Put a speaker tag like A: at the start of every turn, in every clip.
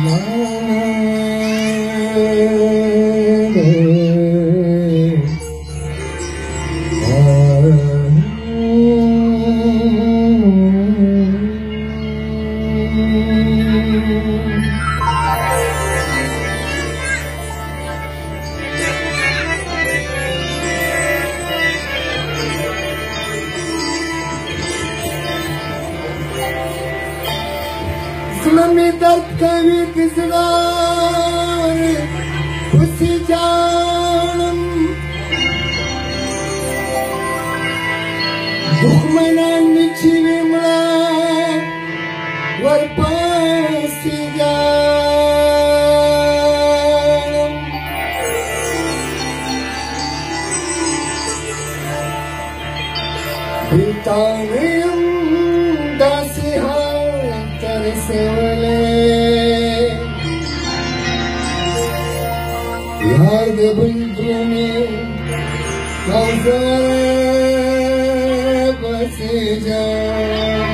A: la la la जख्म में दर्द कवि किसणार खुशी जानम दुश्मनांची विमळा वर पासी जानम भितानयम Yerde bulduğumu Kavga basacağım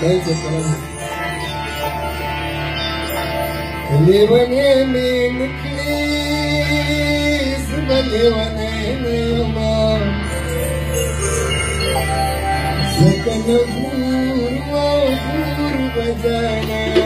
A: Sayıca kalan Liwane min klis Liwane min ma Sakın vurma vurma Jana.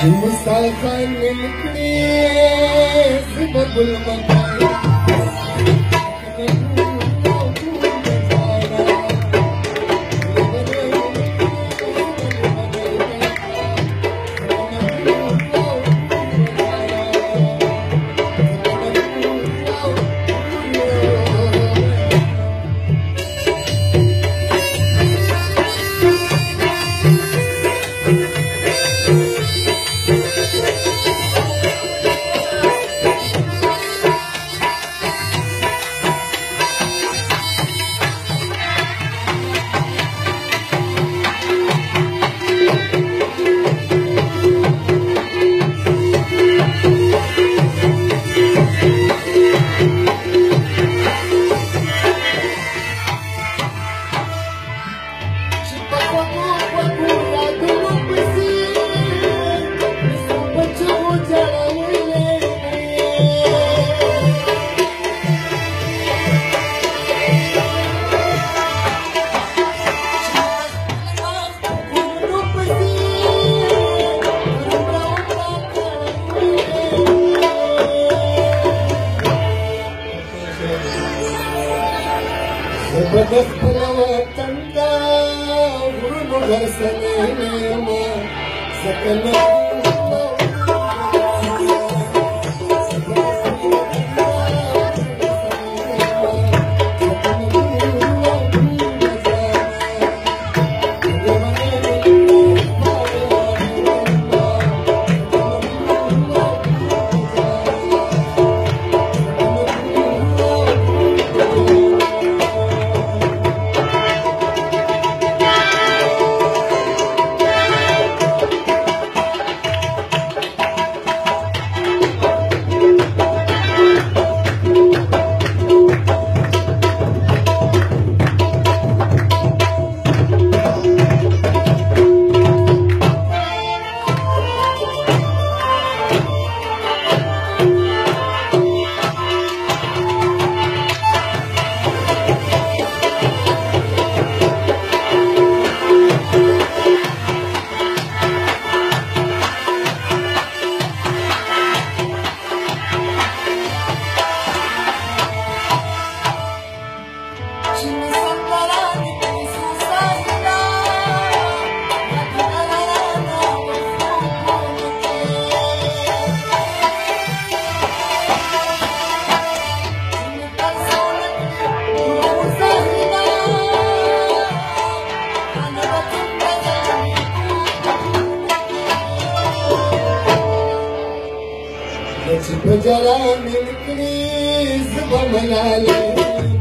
A: संग د خپل وطن دا ورونو ما زکه نجيب جرى من كنيس ضمن عليه.